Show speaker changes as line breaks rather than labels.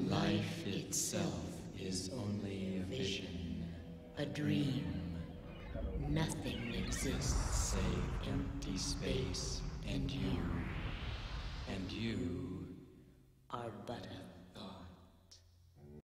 Life itself is only a vision,
A dream. Nothing exists.
save empty space and you. And you